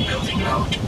Building out.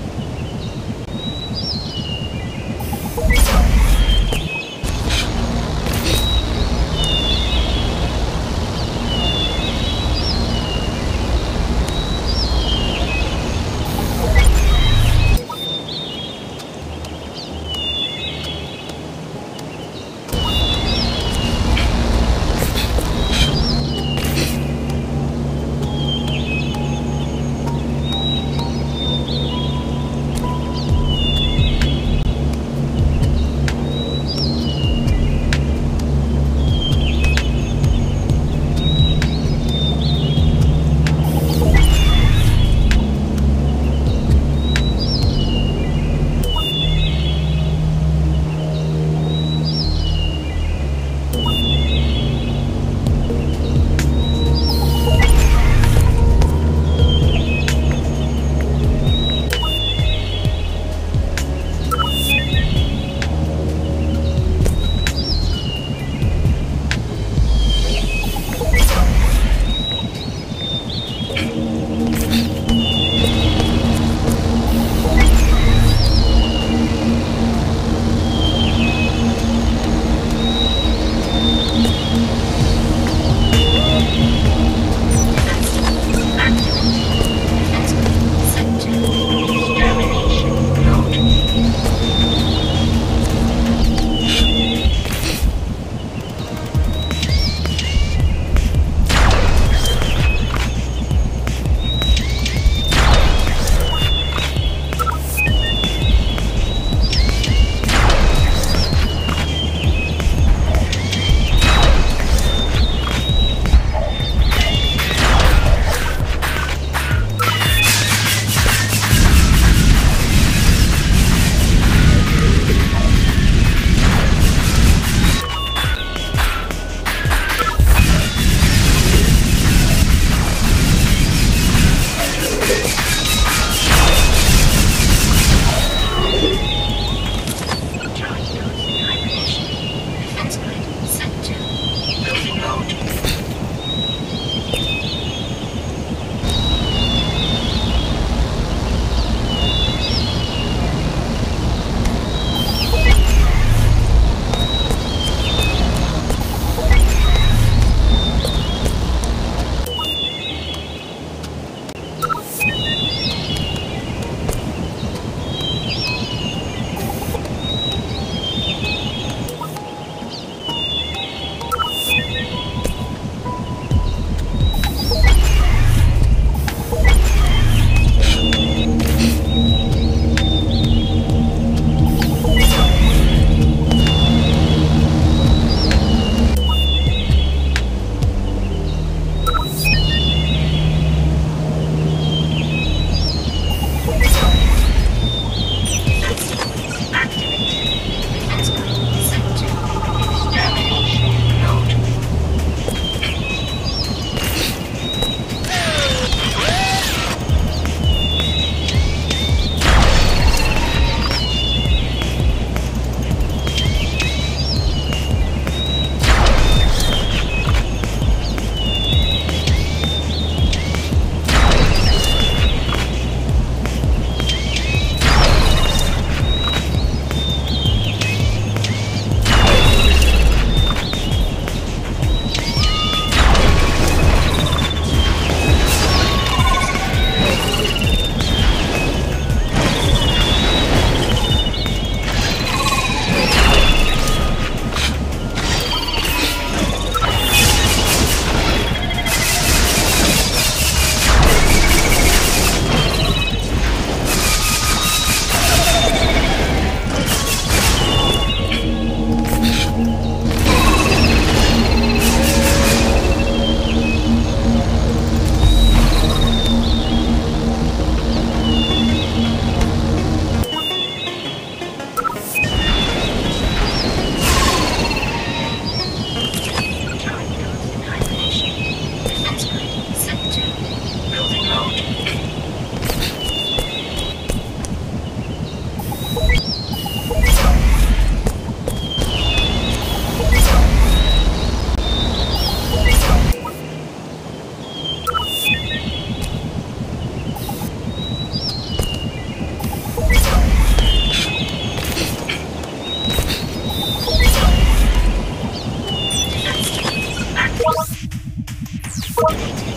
I'm sorry.